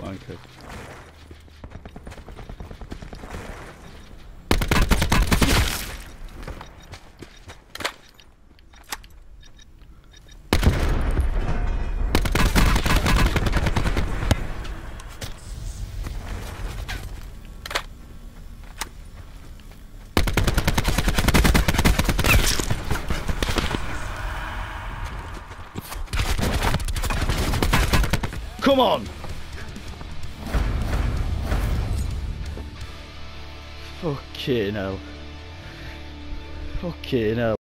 wanker. Come on! Fucking hell. Fucking hell.